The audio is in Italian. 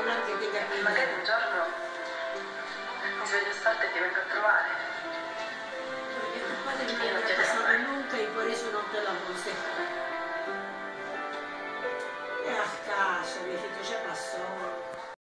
Magari un giorno mi sveglio stato e ti vengo a trovare. Perché tu padre mi Io non ha sono ne e por eso non te la puse. E a caso, mi fido.